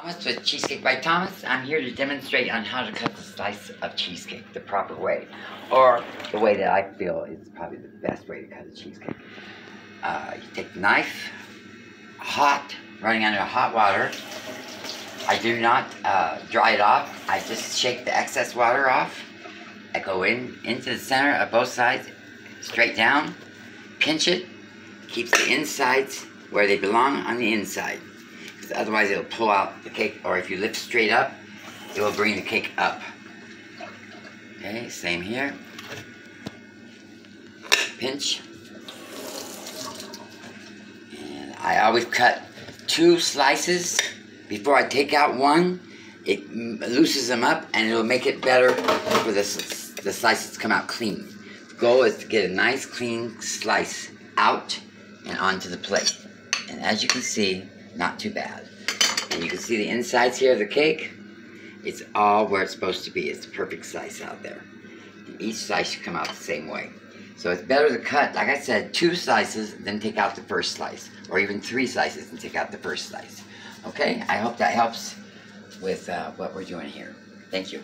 Thomas with Cheesecake by Thomas. I'm here to demonstrate on how to cut the slice of cheesecake the proper way, or the way that I feel is probably the best way to cut a cheesecake. Uh, you take the knife, hot, running under hot water. I do not uh, dry it off. I just shake the excess water off. I go in into the center of both sides, straight down, pinch it, keeps the insides where they belong on the inside otherwise it'll pull out the cake, or if you lift straight up, it will bring the cake up. Okay, same here. Pinch. And I always cut two slices before I take out one. It loosens them up and it'll make it better for the, the slices to come out clean. The goal is to get a nice clean slice out and onto the plate. And as you can see, not too bad. And you can see the insides here of the cake. It's all where it's supposed to be. It's the perfect slice out there. And each slice should come out the same way. So it's better to cut, like I said, two slices than take out the first slice. Or even three slices and take out the first slice. Okay, I hope that helps with uh, what we're doing here. Thank you.